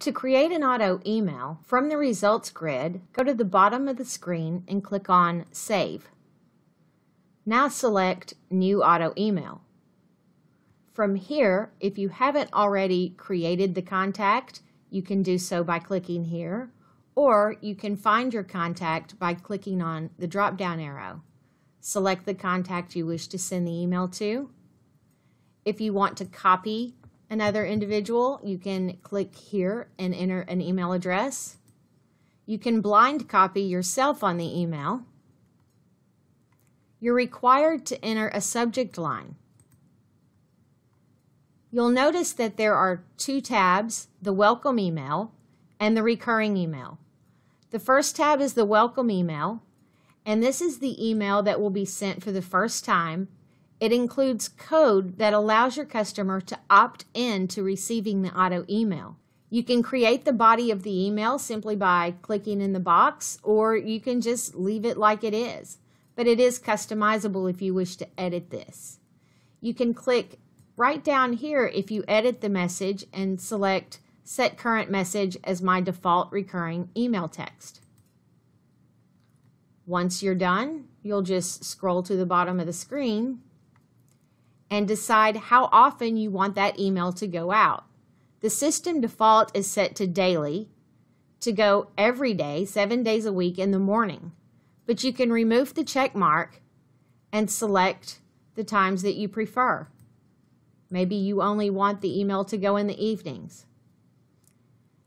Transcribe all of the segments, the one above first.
To create an auto email, from the results grid, go to the bottom of the screen and click on Save. Now select New Auto Email. From here, if you haven't already created the contact, you can do so by clicking here, or you can find your contact by clicking on the drop-down arrow. Select the contact you wish to send the email to. If you want to copy another individual, you can click here and enter an email address. You can blind copy yourself on the email. You're required to enter a subject line. You'll notice that there are two tabs, the welcome email and the recurring email. The first tab is the welcome email, and this is the email that will be sent for the first time. It includes code that allows your customer to opt in to receiving the auto email. You can create the body of the email simply by clicking in the box, or you can just leave it like it is. But it is customizable if you wish to edit this. You can click right down here if you edit the message and select Set Current Message as my default recurring email text. Once you're done, you'll just scroll to the bottom of the screen and decide how often you want that email to go out. The system default is set to daily to go every day, seven days a week in the morning. But you can remove the check mark and select the times that you prefer. Maybe you only want the email to go in the evenings.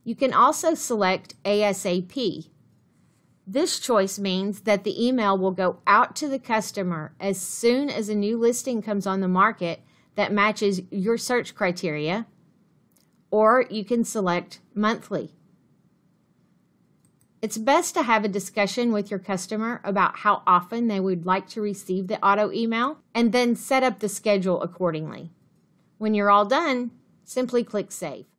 You can also select ASAP. This choice means that the email will go out to the customer as soon as a new listing comes on the market that matches your search criteria, or you can select monthly. It's best to have a discussion with your customer about how often they would like to receive the auto email and then set up the schedule accordingly. When you're all done, simply click Save.